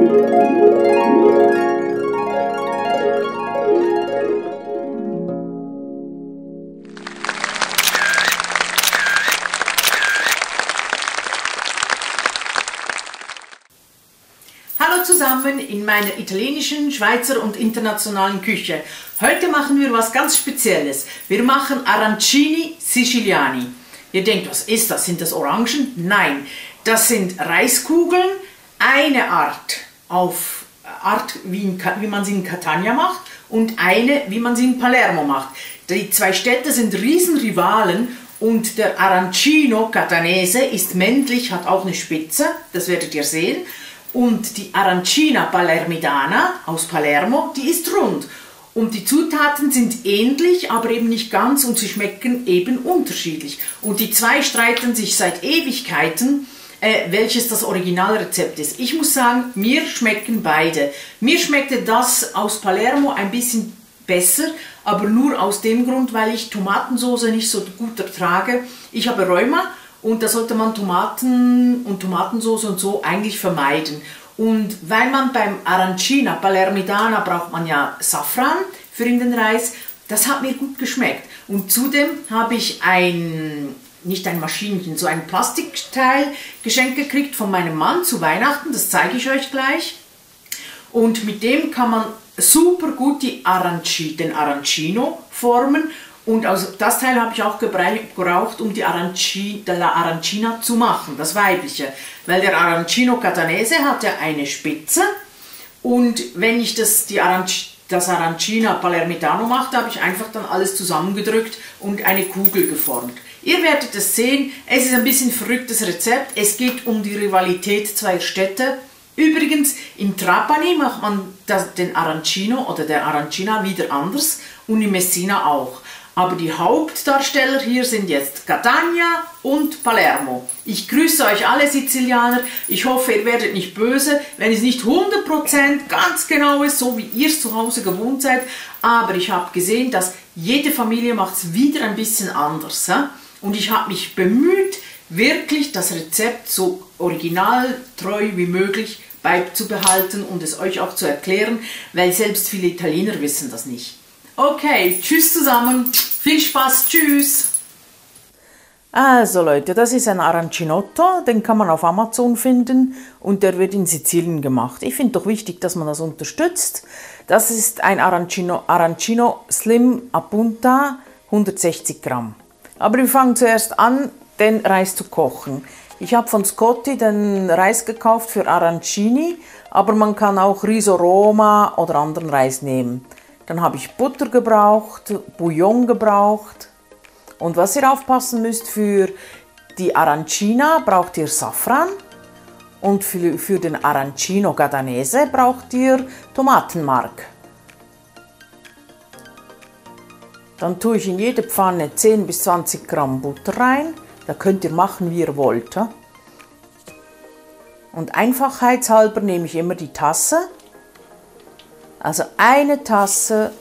Hallo zusammen in meiner italienischen, Schweizer und internationalen Küche. Heute machen wir was ganz Spezielles. Wir machen Arancini Siciliani. Ihr denkt, was ist das? Sind das Orangen? Nein, das sind Reiskugeln, eine Art auf Art, wie, in, wie man sie in Catania macht und eine, wie man sie in Palermo macht. Die zwei Städte sind Riesenrivalen und der Arancino Catanese ist männlich, hat auch eine Spitze, das werdet ihr sehen. Und die Arancina Palermitana aus Palermo, die ist rund. Und die Zutaten sind ähnlich, aber eben nicht ganz und sie schmecken eben unterschiedlich. Und die zwei streiten sich seit Ewigkeiten, äh, welches das Originalrezept ist. Ich muss sagen, mir schmecken beide. Mir schmeckte das aus Palermo ein bisschen besser, aber nur aus dem Grund, weil ich Tomatensauce nicht so gut ertrage. Ich habe Rheuma und da sollte man Tomaten und Tomatensauce und so eigentlich vermeiden. Und weil man beim Arancina Palermitana braucht man ja Safran für in den Reis, das hat mir gut geschmeckt. Und zudem habe ich ein, nicht ein Maschinchen, so ein Plastikteil geschenkt gekriegt von meinem Mann zu Weihnachten, das zeige ich euch gleich. Und mit dem kann man super gut die Aranci, den Arancino formen und also das Teil habe ich auch gebraucht, um die Aranci, la Arancina zu machen, das weibliche. Weil der Arancino Catanese hat ja eine Spitze und wenn ich das, die Aranci, das Arancina Palermitano machte, habe ich einfach dann alles zusammengedrückt und eine Kugel geformt. Ihr werdet es sehen, es ist ein bisschen verrücktes Rezept. Es geht um die Rivalität zweier Städte. Übrigens, in Trapani macht man das, den Arancino oder der Arancina wieder anders und in Messina auch. Aber die Hauptdarsteller hier sind jetzt Catania und Palermo. Ich grüße euch alle Sizilianer. Ich hoffe, ihr werdet nicht böse, wenn es nicht 100% ganz genau ist, so wie ihr es zu Hause gewohnt seid. Aber ich habe gesehen, dass jede Familie macht es wieder ein bisschen anders. He? Und ich habe mich bemüht, wirklich das Rezept so originaltreu wie möglich beizubehalten und es euch auch zu erklären, weil selbst viele Italiener wissen das nicht. Okay, tschüss zusammen. Viel Spaß, tschüss! Also Leute, das ist ein Arancinotto, den kann man auf Amazon finden und der wird in Sizilien gemacht. Ich finde doch wichtig, dass man das unterstützt. Das ist ein Arancino, Arancino Slim Apunta, 160 Gramm. Aber wir fangen zuerst an, den Reis zu kochen. Ich habe von Scotti den Reis gekauft für Arancini, aber man kann auch Riso Roma oder anderen Reis nehmen. Dann habe ich Butter gebraucht, Bouillon gebraucht. Und was ihr aufpassen müsst, für die Arancina braucht ihr Safran und für, für den Arancino Gadanese braucht ihr Tomatenmark. Dann tue ich in jede Pfanne 10 bis 20 Gramm Butter rein. Da könnt ihr machen, wie ihr wollt. Und einfachheitshalber nehme ich immer die Tasse also eine Tasse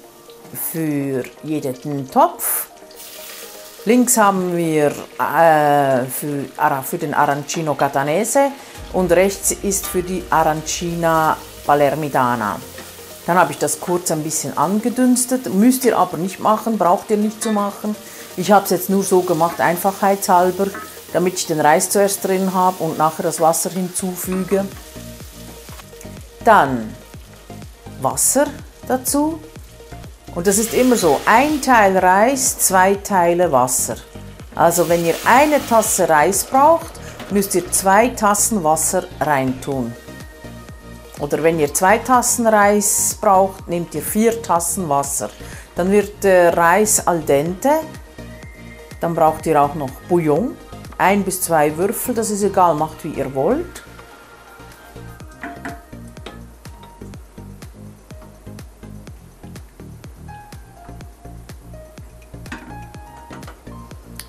für jeden Topf. Links haben wir äh, für, für, den Arancino Catanese und rechts ist für die Arancina Palermitana. Dann habe ich das kurz ein bisschen angedünstet. Müsst ihr aber nicht machen, braucht ihr nicht zu machen. Ich habe es jetzt nur so gemacht, einfachheitshalber, damit ich den Reis zuerst drin habe und nachher das Wasser hinzufüge. Dann Wasser dazu. Und das ist immer so, ein Teil Reis, zwei Teile Wasser. Also wenn ihr eine Tasse Reis braucht, müsst ihr zwei Tassen Wasser reintun. Oder wenn ihr zwei Tassen Reis braucht, nehmt ihr vier Tassen Wasser. Dann wird der Reis al dente. Dann braucht ihr auch noch Bouillon. Ein bis zwei Würfel, das ist egal, macht wie ihr wollt.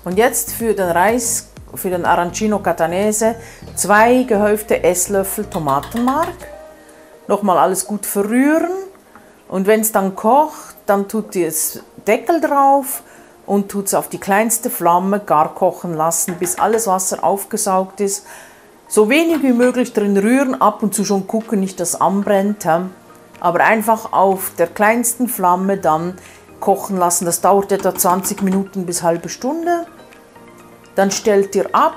Und jetzt für den Reis, für den Arancino Catanese, zwei gehäufte Esslöffel Tomatenmark. Nochmal alles gut verrühren. Und wenn es dann kocht, dann tut ihr das Deckel drauf und tut es auf die kleinste Flamme gar kochen lassen, bis alles Wasser aufgesaugt ist. So wenig wie möglich drin rühren, ab und zu schon gucken, nicht dass anbrennt. Aber einfach auf der kleinsten Flamme dann kochen lassen. Das dauert etwa 20 Minuten bis halbe Stunde. Dann stellt ihr ab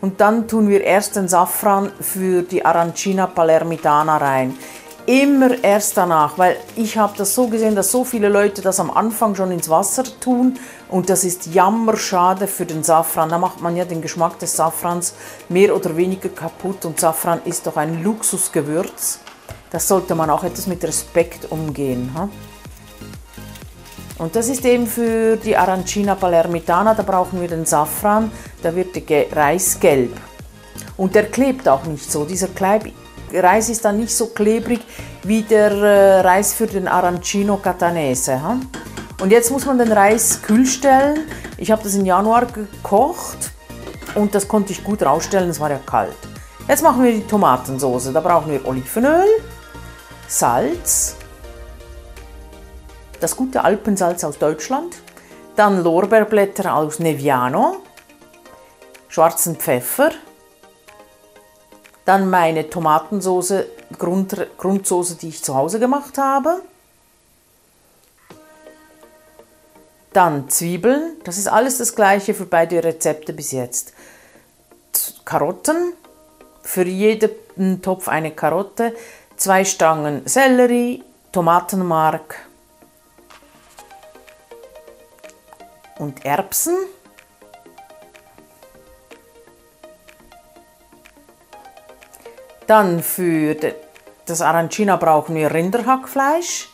und dann tun wir erst den Safran für die Arancina Palermitana rein. Immer erst danach, weil ich habe das so gesehen, dass so viele Leute das am Anfang schon ins Wasser tun und das ist jammerschade für den Safran. Da macht man ja den Geschmack des Safrans mehr oder weniger kaputt und Safran ist doch ein Luxusgewürz. Das sollte man auch etwas mit Respekt umgehen. Ha? Und das ist eben für die Arancina Palermitana, da brauchen wir den Safran, da wird der Reis gelb. Und der klebt auch nicht so. Dieser Kleib Reis ist dann nicht so klebrig wie der äh, Reis für den Arancino Catanese. Und jetzt muss man den Reis kühl stellen. Ich habe das im Januar gekocht und das konnte ich gut rausstellen, es war ja kalt. Jetzt machen wir die Tomatensauce. Da brauchen wir Olivenöl, Salz, das gute Alpensalz aus Deutschland, dann Lorbeerblätter aus Neviano, schwarzen Pfeffer, dann meine Tomatensauce, Grund, Grundsoße, die ich zu Hause gemacht habe. Dann Zwiebeln, das ist alles das gleiche für beide Rezepte bis jetzt. Karotten, für jeden Topf eine Karotte, zwei Stangen Sellerie, Tomatenmark, und Erbsen. Dann für das Arancina brauchen wir Rinderhackfleisch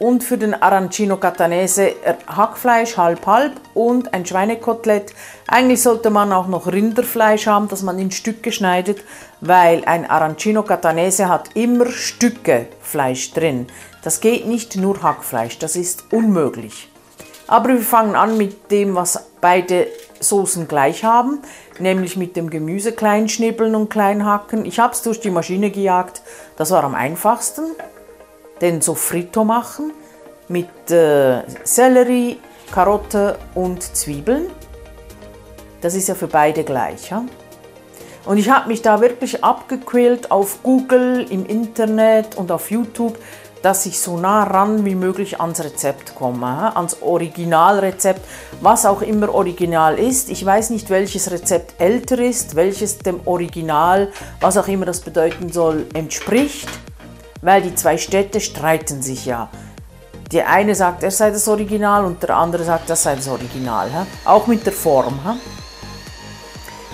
und für den Arancino Catanese Hackfleisch halb halb und ein Schweinekotelett. Eigentlich sollte man auch noch Rinderfleisch haben, das man in Stücke schneidet, weil ein Arancino Catanese hat immer Stücke Fleisch drin. Das geht nicht nur Hackfleisch, das ist unmöglich. Aber wir fangen an mit dem, was beide Soßen gleich haben, nämlich mit dem Gemüse klein schnibbeln und klein hacken. Ich habe es durch die Maschine gejagt, das war am einfachsten. Den Sofrito machen mit äh, Sellerie, Karotte und Zwiebeln. Das ist ja für beide gleich. Ja? Und ich habe mich da wirklich abgequält auf Google, im Internet und auf YouTube, dass ich so nah ran wie möglich ans Rezept komme, ans Originalrezept, was auch immer original ist. Ich weiß nicht, welches Rezept älter ist, welches dem Original, was auch immer das bedeuten soll, entspricht, weil die zwei Städte streiten sich ja. Der eine sagt, er sei das Original und der andere sagt, das sei das Original. Auch mit der Form.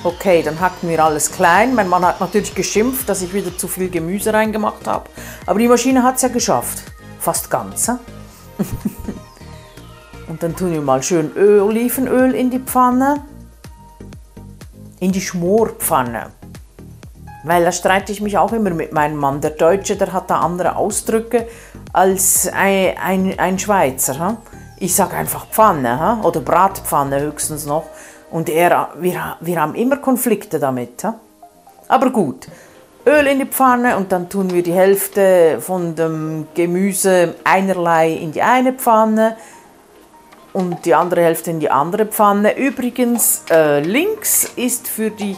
Okay, dann hacken wir alles klein. Mein Mann hat natürlich geschimpft, dass ich wieder zu viel Gemüse reingemacht habe. Aber die Maschine hat es ja geschafft. Fast ganz. Und dann tun wir mal schön Öl, Olivenöl in die Pfanne. In die Schmorpfanne. Weil da streite ich mich auch immer mit meinem Mann. Der Deutsche, der hat da andere Ausdrücke als ein, ein, ein Schweizer. Ich sage einfach Pfanne oder Bratpfanne höchstens noch. Und er, wir, wir haben immer Konflikte damit. Aber gut, Öl in die Pfanne und dann tun wir die Hälfte von dem Gemüse einerlei in die eine Pfanne und die andere Hälfte in die andere Pfanne. Übrigens, äh, links ist für, die,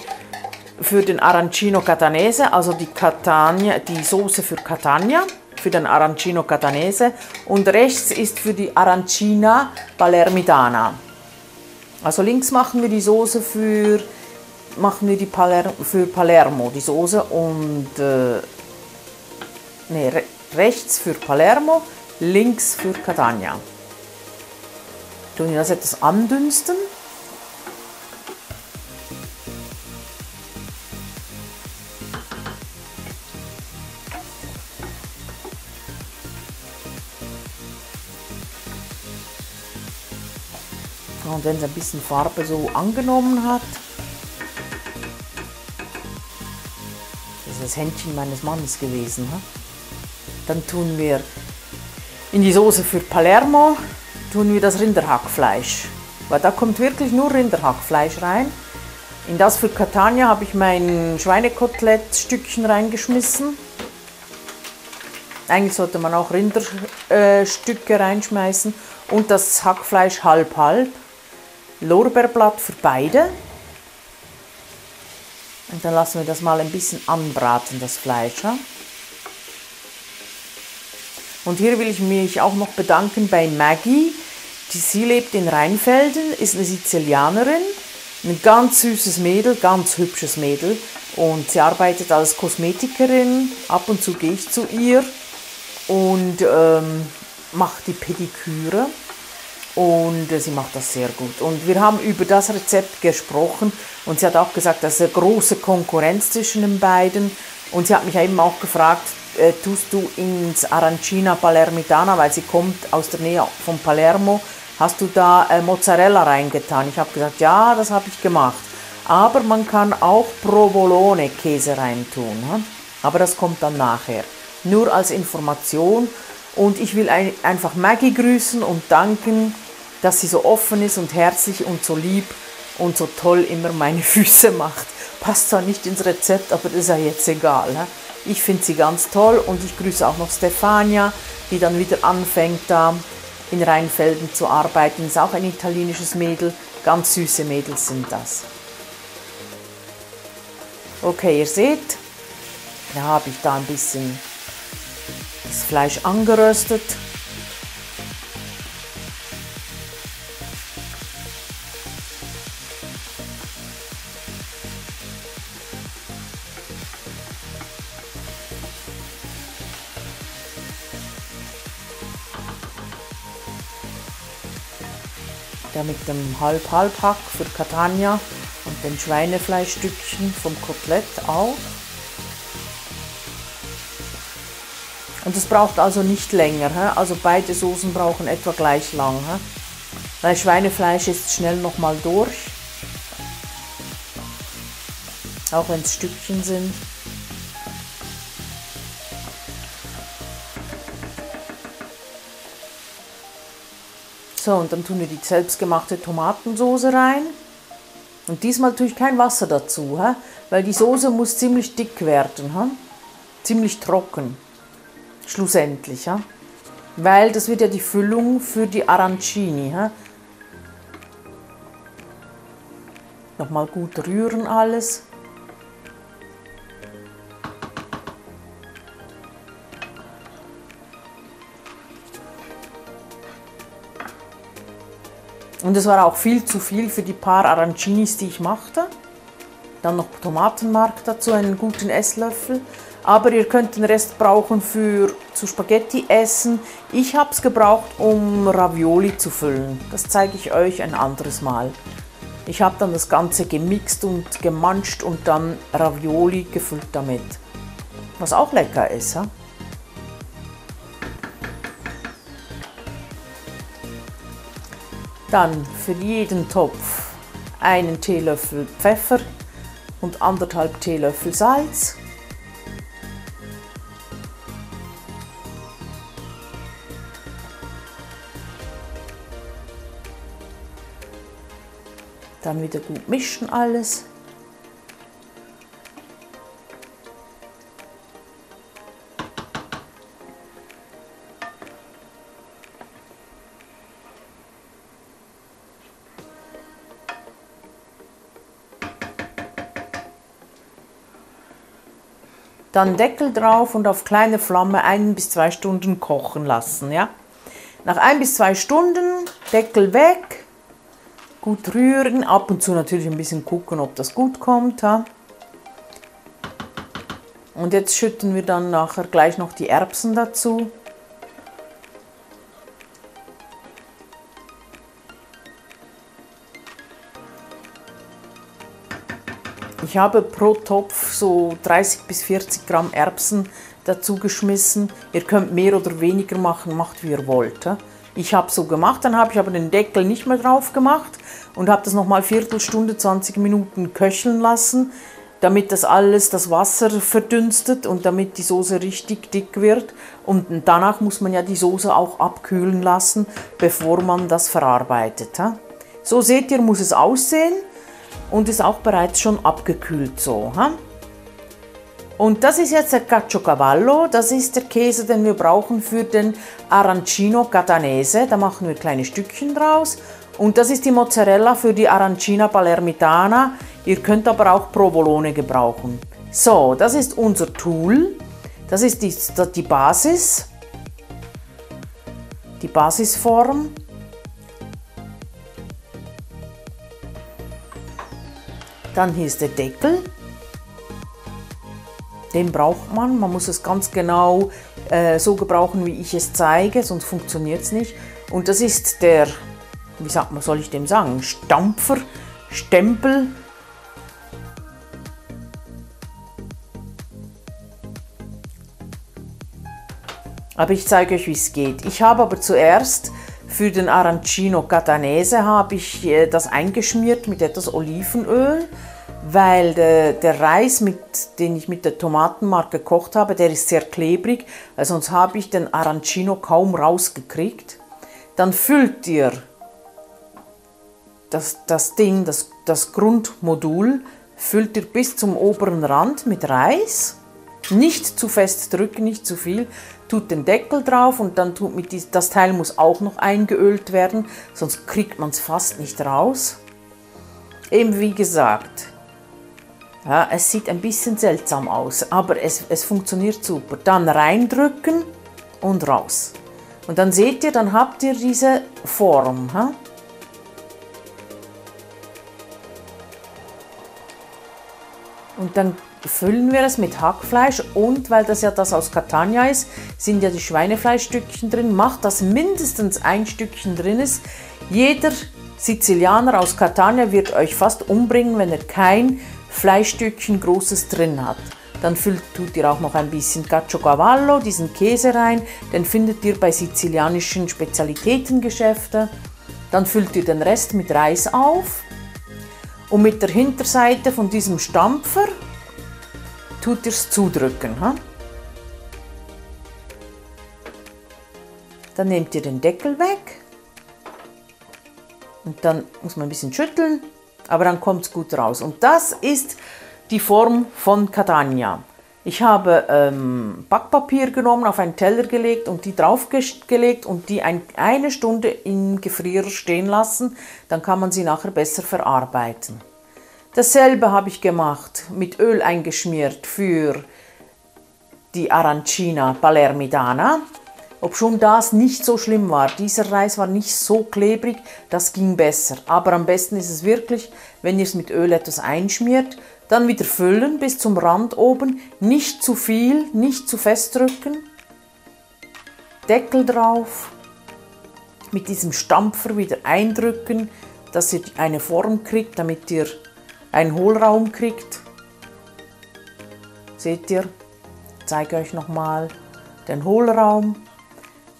für den Arancino Catanese, also die, Catania, die Soße für Catania, für den Arancino Catanese und rechts ist für die Arancina Palermitana. Also links machen wir die Soße für, machen wir die Paler für Palermo, die Soße und äh, nee, re rechts für Palermo, links für Catania. Tun wir das etwas andünsten. Und wenn es ein bisschen Farbe so angenommen hat, das ist das Händchen meines Mannes gewesen, dann tun wir in die Soße für Palermo tun wir das Rinderhackfleisch. Weil da kommt wirklich nur Rinderhackfleisch rein. In das für Catania habe ich mein Schweinekotelettstückchen reingeschmissen. Eigentlich sollte man auch Rinderstücke äh, reinschmeißen und das Hackfleisch halb halb. Lorbeerblatt für beide. Und dann lassen wir das mal ein bisschen anbraten, das Fleisch. Und hier will ich mich auch noch bedanken bei Maggie. Die, sie lebt in Rheinfelden, ist eine Sizilianerin, ein ganz süßes Mädel, ganz hübsches Mädel. Und sie arbeitet als Kosmetikerin. Ab und zu gehe ich zu ihr und ähm, macht die Pediküre. Und äh, sie macht das sehr gut. Und wir haben über das Rezept gesprochen und sie hat auch gesagt, dass eine große Konkurrenz zwischen den beiden. Und sie hat mich eben auch gefragt, äh, tust du ins Arancina Palermitana, weil sie kommt aus der Nähe von Palermo, hast du da äh, Mozzarella reingetan? Ich habe gesagt, ja, das habe ich gemacht. Aber man kann auch Provolone Käse reintun. Hm? Aber das kommt dann nachher. Nur als Information. Und ich will ein, einfach Maggie grüßen und danken, dass sie so offen ist und herzlich und so lieb und so toll immer meine Füße macht. Passt zwar nicht ins Rezept, aber das ist ja jetzt egal. Hm? Ich finde sie ganz toll und ich grüße auch noch Stefania, die dann wieder anfängt da in Rheinfelden zu arbeiten. Ist auch ein italienisches Mädel. Ganz süße Mädels sind das. Okay, ihr seht, da habe ich da ein bisschen das Fleisch angeröstet. Der mit dem Halb-Halb-Hack für Catania und den Schweinefleischstückchen vom Kotelett auch. Und es braucht also nicht länger, also beide Soßen brauchen etwa gleich lang. Weil Schweinefleisch ist schnell nochmal durch, auch wenn es Stückchen sind. So, und dann tun wir die selbstgemachte Tomatensoße rein. Und diesmal tue ich kein Wasser dazu, he? weil die Soße muss ziemlich dick werden, he? ziemlich trocken, schlussendlich. He? Weil das wird ja die Füllung für die Arancini. He? Nochmal gut rühren alles. Und es war auch viel zu viel für die paar Arancinis, die ich machte. Dann noch Tomatenmark dazu, einen guten Esslöffel. Aber ihr könnt den Rest brauchen für zu Spaghetti essen. Ich habe es gebraucht, um Ravioli zu füllen. Das zeige ich euch ein anderes Mal. Ich habe dann das Ganze gemixt und gemanscht und dann Ravioli gefüllt damit. Was auch lecker ist. Ja? Dann für jeden Topf einen Teelöffel Pfeffer und anderthalb Teelöffel Salz. Dann wieder gut mischen alles. Dann Deckel drauf und auf kleine Flamme ein bis zwei Stunden kochen lassen. Ja? Nach ein bis zwei Stunden Deckel weg, gut rühren, ab und zu natürlich ein bisschen gucken, ob das gut kommt. Ja? Und jetzt schütten wir dann nachher gleich noch die Erbsen dazu. Ich habe pro Topf so 30 bis 40 Gramm Erbsen dazu geschmissen. Ihr könnt mehr oder weniger machen, macht wie ihr wollt. Ich habe so gemacht, dann habe ich aber den Deckel nicht mehr drauf gemacht und habe das nochmal Viertelstunde, 20 Minuten köcheln lassen, damit das alles, das Wasser verdünstet und damit die Soße richtig dick wird. Und danach muss man ja die Soße auch abkühlen lassen, bevor man das verarbeitet. So seht ihr, muss es aussehen und ist auch bereits schon abgekühlt so. Ha? Und das ist jetzt der Caciocavallo, das ist der Käse, den wir brauchen für den Arancino Catanese. Da machen wir kleine Stückchen draus. Und das ist die Mozzarella für die Arancina Palermitana. Ihr könnt aber auch Provolone gebrauchen. So, das ist unser Tool. Das ist die, die Basis. Die Basisform. Dann hier ist der Deckel. Den braucht man. Man muss es ganz genau äh, so gebrauchen, wie ich es zeige, sonst funktioniert es nicht. Und das ist der, wie sagt man, soll ich dem sagen, Stampfer, Stempel. Aber ich zeige euch, wie es geht. Ich habe aber zuerst für den Arancino Catanese habe ich äh, das eingeschmiert mit etwas Olivenöl, weil der, Reis, mit, den ich mit der Tomatenmark gekocht habe, der ist sehr klebrig, also sonst habe ich den Arancino kaum rausgekriegt. Dann füllt ihr das, das Ding, das, das Grundmodul, füllt ihr bis zum oberen Rand mit Reis. Nicht zu fest drücken, nicht zu viel tut den Deckel drauf und dann tut mit dies, das Teil muss auch noch eingeölt werden, sonst kriegt man es fast nicht raus. Eben wie gesagt, ja, es sieht ein bisschen seltsam aus, aber es, es funktioniert super. Dann reindrücken und raus. Und dann seht ihr, dann habt ihr diese Form. Ha? Und dann füllen wir es mit Hackfleisch und weil das ja das aus Catania ist, sind ja die Schweinefleischstückchen drin. Macht, dass mindestens ein Stückchen drin ist. Jeder Sizilianer aus Catania wird euch fast umbringen, wenn er kein Fleischstückchen großes drin hat. Dann füllt, tut ihr auch noch ein bisschen Caciocavallo, diesen Käse rein. Den findet ihr bei sizilianischen Spezialitätengeschäften. Dann füllt ihr den Rest mit Reis auf. Und mit der Hinterseite von diesem Stampfer tut ihr es zudrücken. Ha? Dann nehmt ihr den Deckel weg und dann muss man ein bisschen schütteln, aber dann kommt es gut raus. Und das ist die Form von Catania. Ich habe ähm, Backpapier genommen, auf einen Teller gelegt und die draufgelegt und die ein, eine Stunde im Gefrierer stehen lassen. Dann kann man sie nachher besser verarbeiten. Dasselbe habe ich gemacht, mit Öl eingeschmiert für die Arancina Palermitana. Ob schon das nicht so schlimm war, dieser Reis war nicht so klebrig, das ging besser. Aber am besten ist es wirklich, wenn ihr es mit Öl etwas einschmiert, dann wieder füllen bis zum Rand oben, nicht zu viel, nicht zu fest drücken, Deckel drauf, mit diesem Stampfer wieder eindrücken, dass ihr eine Form kriegt, damit ihr einen Hohlraum kriegt. Seht ihr? Ich zeige euch nochmal den Hohlraum.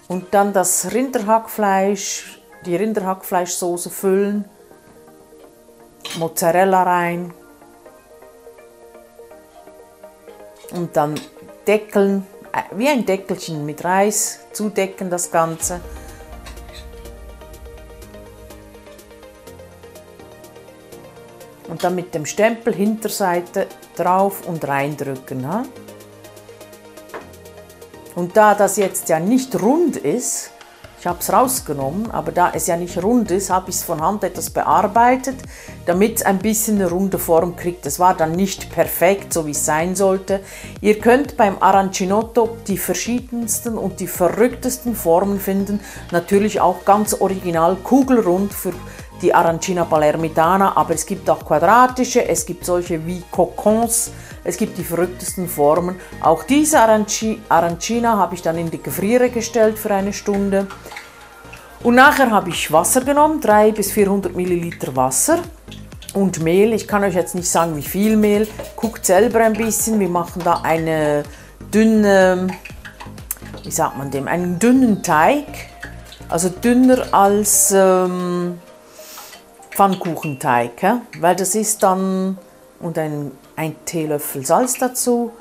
Und dann das Rinderhackfleisch, die Rinderhackfleischsoße füllen. Mozzarella rein. Und dann deckeln, äh, wie ein Deckelchen mit Reis, zudecken das Ganze. Und dann mit dem Stempel Hinterseite drauf und reindrücken. Ha? Und da das jetzt ja nicht rund ist, ich habe es rausgenommen, aber da es ja nicht rund ist, habe ich es von Hand etwas bearbeitet, damit es ein bisschen eine runde Form kriegt. Es war dann nicht perfekt, so wie es sein sollte. Ihr könnt beim Arancinotto die verschiedensten und die verrücktesten Formen finden. Natürlich auch ganz original kugelrund für die Arancina Palermitana, aber es gibt auch quadratische, es gibt solche wie Kokons, es gibt die verrücktesten Formen. Auch diese Aranci Arancina habe ich dann in die Gefriere gestellt für eine Stunde. Und nachher habe ich Wasser genommen, 300 bis 400 Milliliter Wasser und Mehl. Ich kann euch jetzt nicht sagen, wie viel Mehl. Guckt selber ein bisschen. Wir machen da eine dünne, wie sagt man dem, einen dünnen Teig. Also dünner als ähm, Pfannkuchenteig, weil das ist dann, und ein, ein Teelöffel Salz dazu.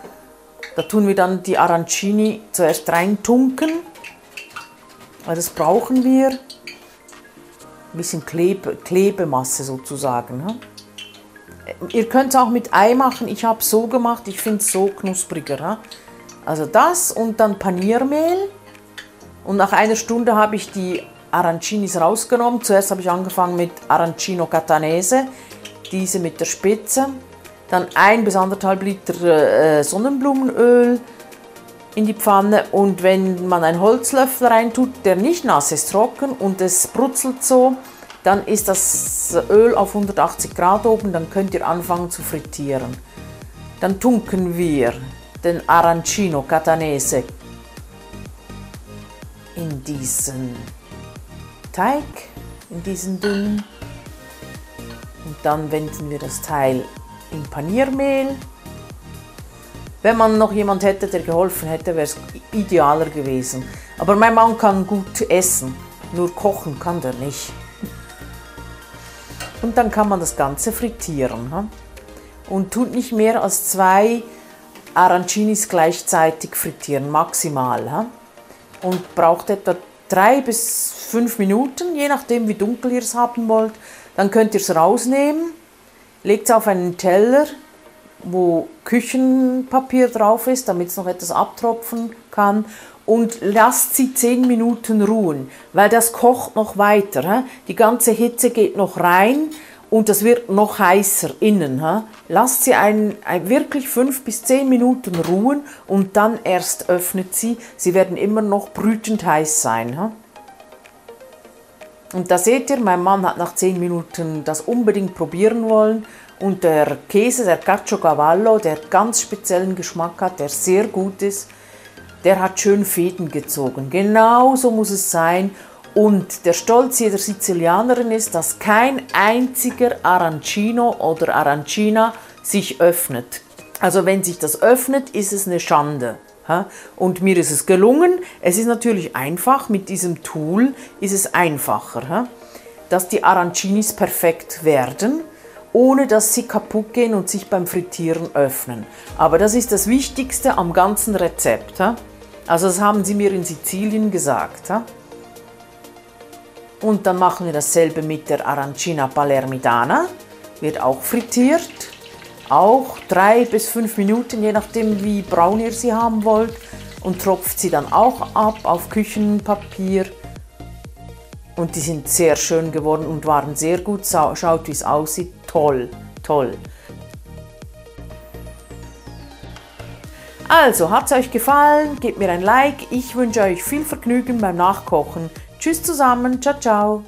Da tun wir dann die Arancini zuerst reintunken, weil das brauchen wir. Ein bisschen Klebe, Klebemasse sozusagen. Ja? Ihr könnt es auch mit Ei machen, ich habe es so gemacht, ich finde es so knuspriger. Also das und dann Paniermehl. Und nach einer Stunde habe ich die Arancinis rausgenommen. Zuerst habe ich angefangen mit Arancino Catanese. diese mit der Spitze. Dann ein bis anderthalb Liter äh, Sonnenblumenöl in die Pfanne und wenn man einen Holzlöffel reintut, der nicht nass ist, trocken und es brutzelt so, dann ist das Öl auf 180 Grad oben, dann könnt ihr anfangen zu frittieren. Dann tunken wir den Arancino Catanese in diesen Teig, in diesen dünnen. Und dann wenden wir das Teil in Paniermehl. Wenn man noch jemand hätte, der geholfen hätte, wäre es idealer gewesen. Aber mein Mann kann gut essen, nur kochen kann der nicht. Und dann kann man das Ganze frittieren. Und tut nicht mehr als zwei Arancinis gleichzeitig frittieren, maximal. Und braucht etwa drei bis fünf Minuten, je nachdem wie dunkel ihr es haben wollt. Dann könnt ihr es rausnehmen, legt es auf einen Teller, wo Küchenpapier drauf ist, damit es noch etwas abtropfen kann und lasst sie 10 Minuten ruhen, weil das kocht noch weiter. Die ganze Hitze geht noch rein und das wird noch heißer innen. Lasst sie ein, ein, wirklich 5 bis 10 Minuten ruhen und dann erst öffnet sie. Sie werden immer noch brütend heiß sein. Und da seht ihr, mein Mann hat nach 10 Minuten das unbedingt probieren wollen und der Käse, der Caciocavallo, der ganz speziellen Geschmack hat, der sehr gut ist, der hat schön Fäden gezogen. Genau so muss es sein. Und der Stolz jeder Sizilianerin ist, dass kein einziger Arancino oder Arancina sich öffnet. Also wenn sich das öffnet, ist es eine Schande. Und mir ist es gelungen. Es ist natürlich einfach, mit diesem Tool ist es einfacher, dass die Arancinis perfekt werden ohne dass sie kaputt gehen und sich beim Frittieren öffnen. Aber das ist das Wichtigste am ganzen Rezept. Also das haben sie mir in Sizilien gesagt. Und dann machen wir dasselbe mit der Arancina Palermitana. Wird auch frittiert. Auch drei bis fünf Minuten, je nachdem wie braun ihr sie haben wollt. Und tropft sie dann auch ab auf Küchenpapier. Und die sind sehr schön geworden und waren sehr gut. Schaut, wie es aussieht. Toll, toll. Also, hat es euch gefallen? Gebt mir ein Like. Ich wünsche euch viel Vergnügen beim Nachkochen. Tschüss zusammen. Ciao, ciao.